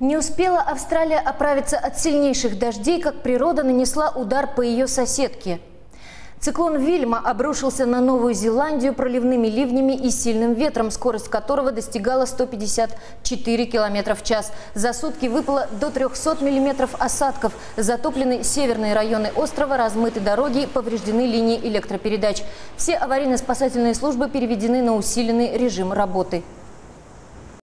Не успела Австралия оправиться от сильнейших дождей, как природа нанесла удар по ее соседке. Циклон Вильма обрушился на Новую Зеландию проливными ливнями и сильным ветром, скорость которого достигала 154 км в час. За сутки выпало до 300 миллиметров осадков. Затоплены северные районы острова, размыты дороги, повреждены линии электропередач. Все аварийно-спасательные службы переведены на усиленный режим работы.